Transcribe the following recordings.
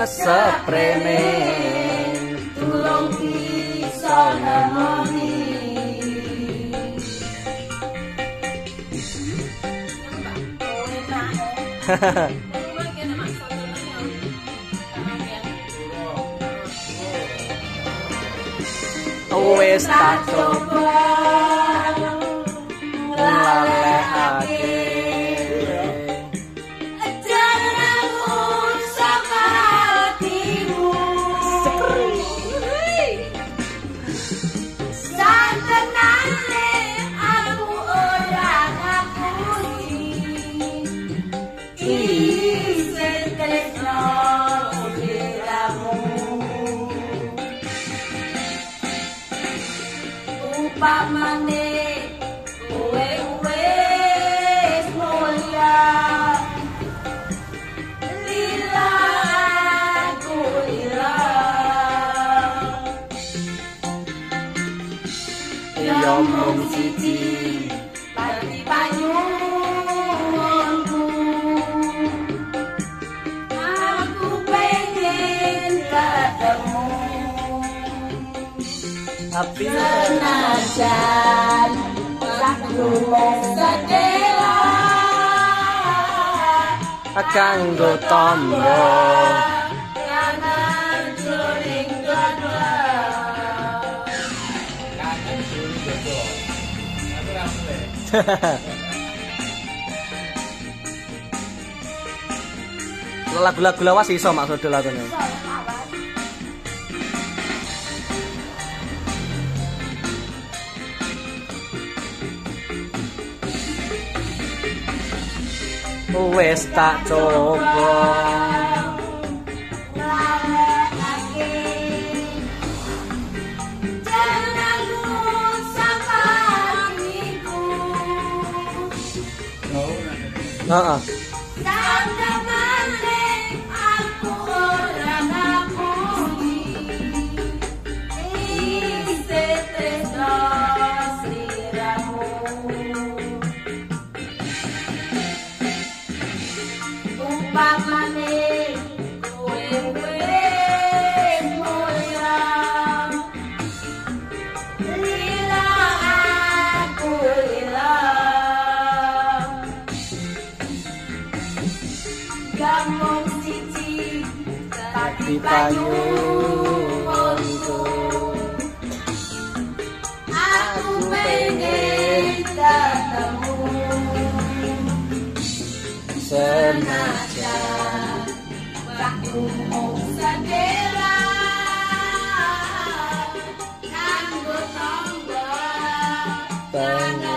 Seprene tulung bisa nemoni. Wis tak coba Upamane kowe wis mulya. Lila aku lila Ya mung siji Senajan Aku sedela kanggo tombo Kangen juring dada lagu-lagu lawas iso maksud lagune wis tak coba heeh Tadi panyunku Aku pengen ketemu. Senajan Waktu mau sadera Kanggo tonggo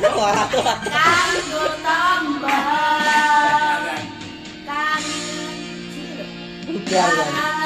Kanggo tonggo Kanggo Udah